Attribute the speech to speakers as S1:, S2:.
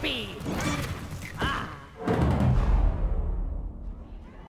S1: speed!